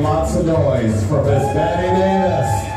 lots of noise for Miss Betty Davis.